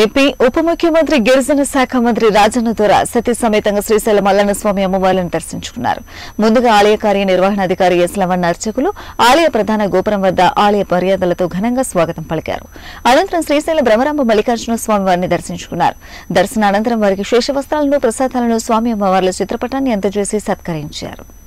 AP ఉప ముఖ్యమంత్రి గిరిజన శాఖ మంత్రి రాజన్న దొర సతీ సమేతంగా శ్రీశైలం మల్లన్న స్వామి అమ్మవార్లను దర్శించుకున్నారు. ముందుగా ఆలయ కార్యనిర్వహణాధికారి ఎస్ లవణ్ అర్చకులు ఆలయ ప్రధాన గోపురం వద్ద ఆలయ మర్యాదలతో ఘనంగా స్వాగతం పలికారు. అనంతరం శ్రీశైలం భ్రమరాంబ మల్లికార్జున స్వామి వారిని దర్శించుకున్నారు. దర్శనానంతరం వారికి శేషవస్త్రాలను ప్రసాదాలను స్వామి అమ్మవార్ల చిత్రపటాన్ని అందజేసి సత్కరించారు.